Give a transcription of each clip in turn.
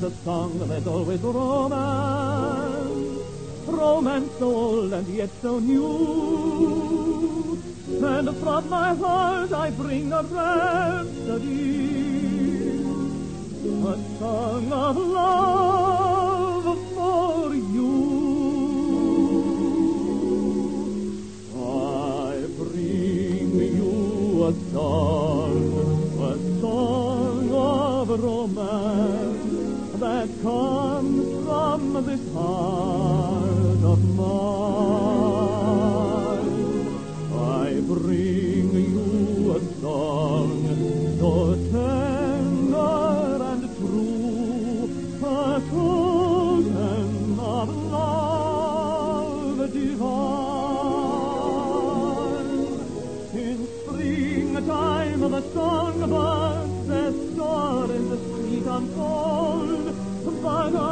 there's a song, there's always romance. Romance so old and yet so new. And from my heart I bring a rhapsody, a song of love for you. I bring you a song, the songbirds their stories sweet unfold, but I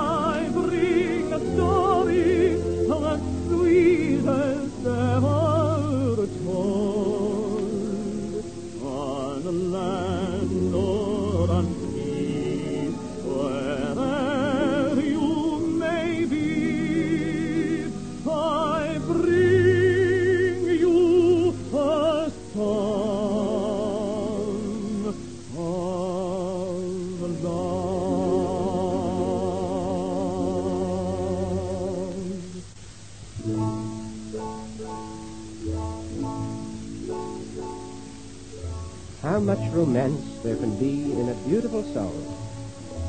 much romance there can be in a beautiful song,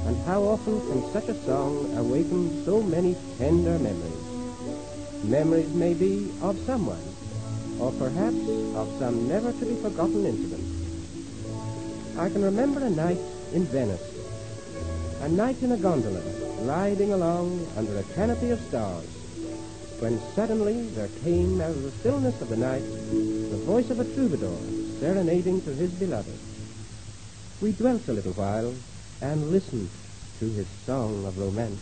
and how often can such a song awaken so many tender memories. Memories may be of someone, or perhaps of some never to be forgotten incident. I can remember a night in Venice, a night in a gondola, gliding along under a canopy of stars, when suddenly there came out of the stillness of the night the voice of a troubadour serenading to his beloved. We dwelt a little while and listened to his song of romance.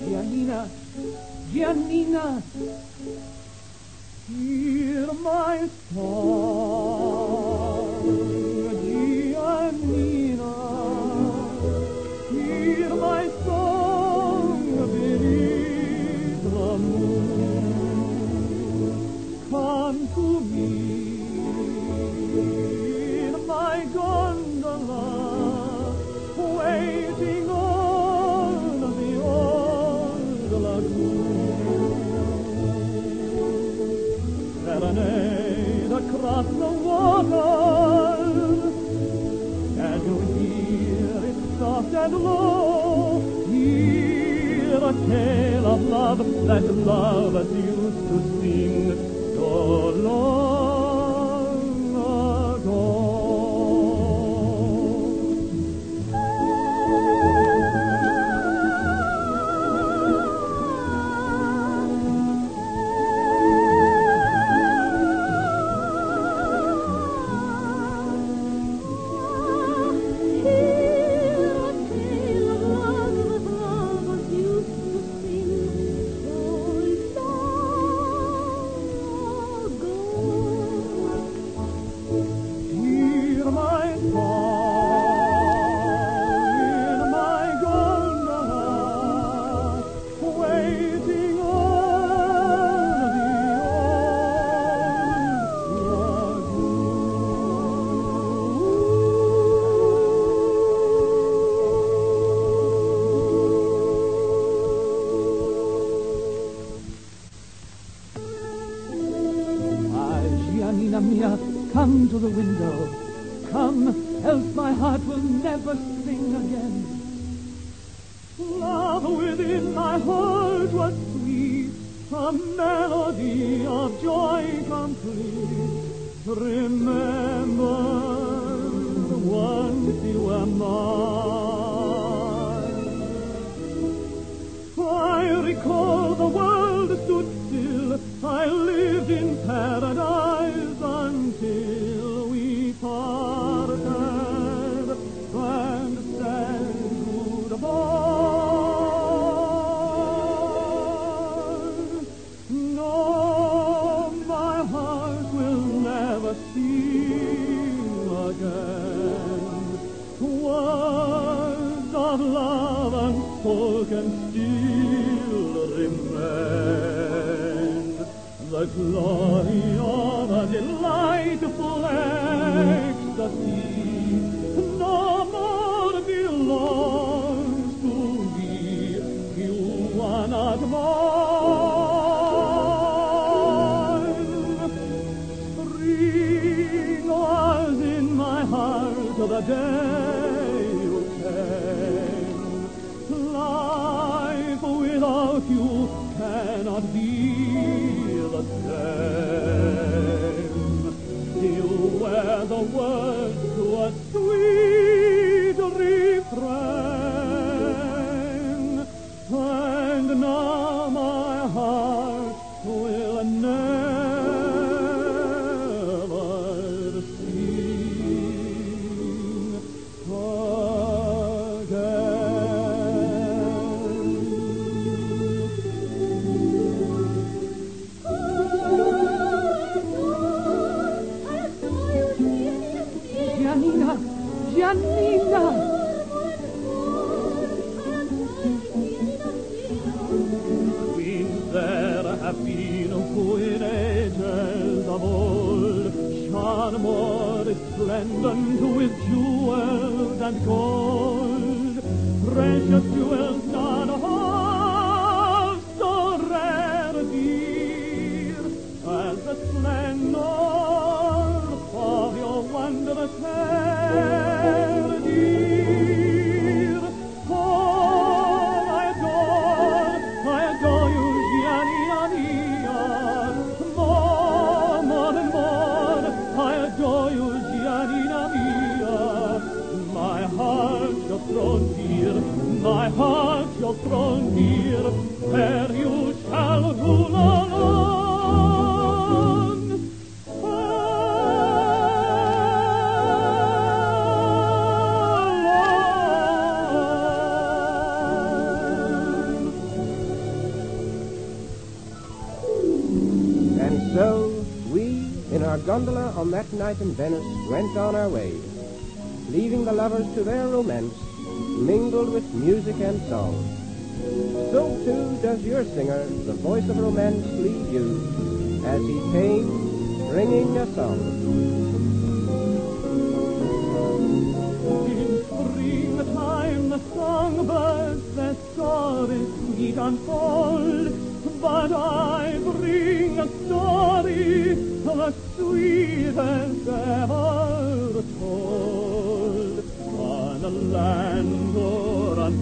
Giannina, Giannina, hear my song. Across the water, and hear it soft and low. Hear a tale of love that lovers used to sing so long Mia, come to the window. Come, else my heart will never sing again. Love within my heart was sweet, a melody of joy complete. Remember, once you were mine. I recall the world stood still. I lived in paradise of love unspoken still remain. The glory of a delightful ecstasy. In ages of old shone more resplendent with jewels and gold, precious jewels gondola on that night in Venice, went on our way, leaving the lovers to their romance, mingled with music and song. So too does your singer, the voice of romance, lead you, as he came, bringing a song. In springtime the songbirds their stories unfold, but I bring a story sweet as ever told, on a land or on